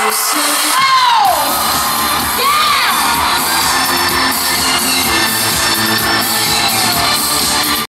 Oh!